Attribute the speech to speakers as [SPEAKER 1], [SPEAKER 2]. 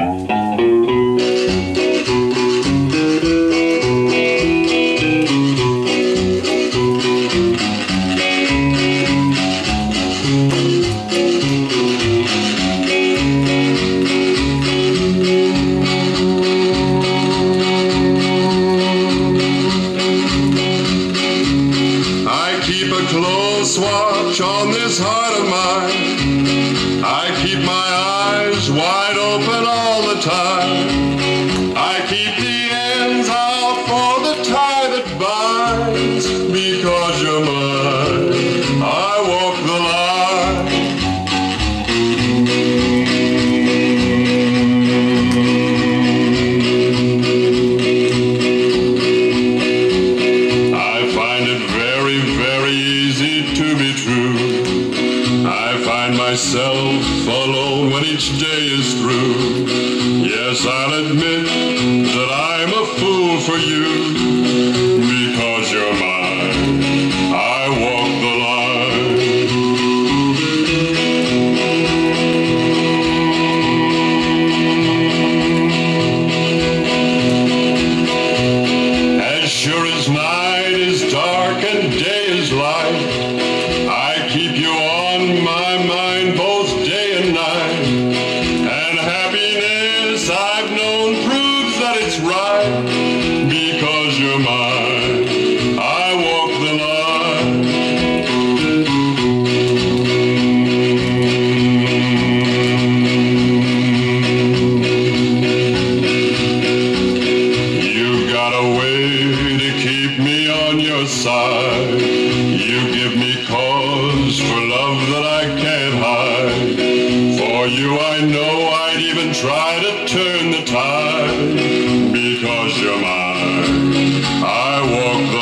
[SPEAKER 1] I keep a close watch on this heart of mine. I keep my wide open all the time. I keep the ends out for the tie that binds. Because you're mine, I walk the line. I find it very, very easy to be true. I find myself alone when day is through. Yes, I'll admit that I'm a fool for you. Right. Because you're mine, I walk the line. You've got a way to keep me on your side. You give me cause for love that I can't hide. For you, I know I'd even try to turn the tide because you're mine. I walk